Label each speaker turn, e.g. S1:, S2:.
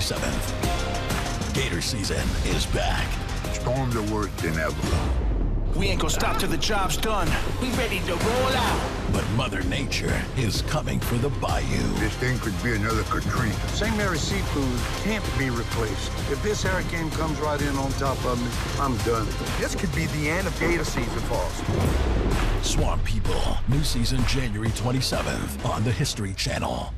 S1: 27th. Gator season is back.
S2: Storms are worse than ever.
S3: We ain't gonna stop till the job's done. We ready to roll out.
S1: But Mother Nature is coming for the bayou.
S2: This thing could be another Katrina.
S4: St. Mary's Seafood can't be replaced. If this hurricane comes right in on top of me, I'm done.
S5: This could be the end of gator season for us.
S1: Swamp People, new season January 27th on the History Channel.